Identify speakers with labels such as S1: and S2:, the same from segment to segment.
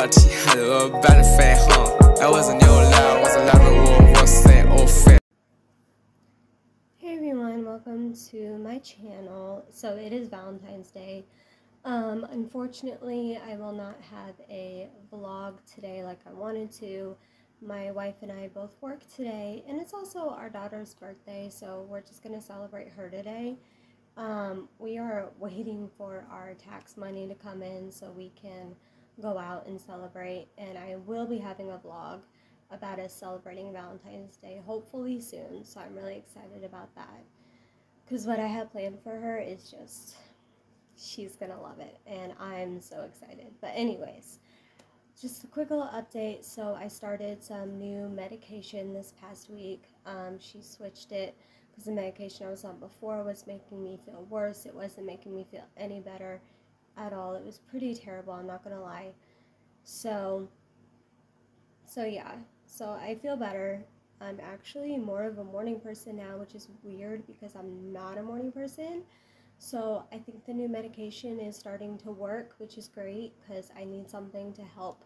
S1: had a your love, was a war, fair?
S2: Hey everyone, welcome to my channel. So it is Valentine's Day. Um, unfortunately, I will not have a vlog today like I wanted to. My wife and I both work today, and it's also our daughter's birthday, so we're just going to celebrate her today. Um, we are waiting for our tax money to come in so we can go out and celebrate, and I will be having a vlog about us celebrating Valentine's Day hopefully soon, so I'm really excited about that. Because what I have planned for her is just, she's gonna love it, and I'm so excited. But, anyways, just a quick little update. So I started some new medication this past week. Um, she switched it because the medication I was on before was making me feel worse. It wasn't making me feel any better at all. It was pretty terrible, I'm not gonna lie. So, so yeah, so I feel better. I'm actually more of a morning person now, which is weird because I'm not a morning person. So I think the new medication is starting to work, which is great because I need something to help.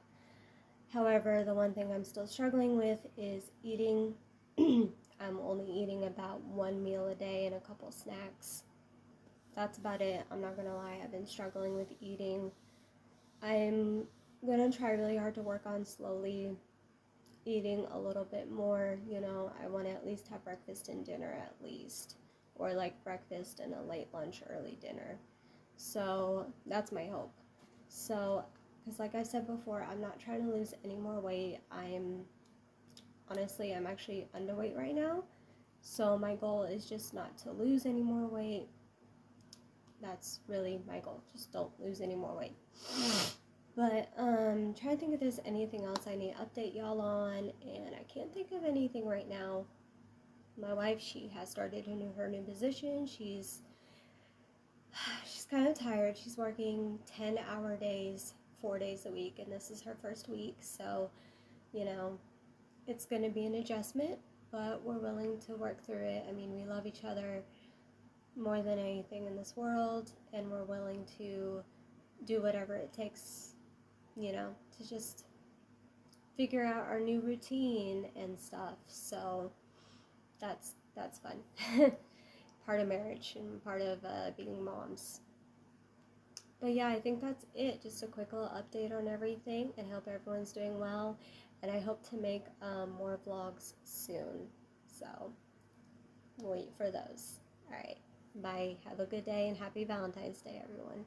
S2: However, the one thing I'm still struggling with is eating. I'm only eating about one meal a day and a couple snacks. That's about it. I'm not gonna lie, I've been struggling with eating. I'm gonna try really hard to work on slowly eating a little bit more. You know, I want to at least have breakfast and dinner at least or like breakfast and a late lunch, early dinner. So that's my hope. So, because like I said before, I'm not trying to lose any more weight. I'm honestly, I'm actually underweight right now. So my goal is just not to lose any more weight. That's really my goal. Just don't lose any more weight. But um trying to think if there's anything else I need to update y'all on and I can't think of anything right now. My wife she has started her new her new position. She's she's kind of tired. She's working 10 hour days four days a week and this is her first week. So you know it's going to be an adjustment but we're willing to work through it. I mean we love each other more than anything in this world and we're willing to do whatever it takes you know to just figure out our new routine and stuff so that's that's fun. part of marriage and part of uh, being moms. But yeah, I think that's it. Just a quick little update on everything and hope everyone's doing well. And I hope to make um, more vlogs soon. So wait for those. Alright. Bye. Have a good day and happy Valentine's Day, everyone.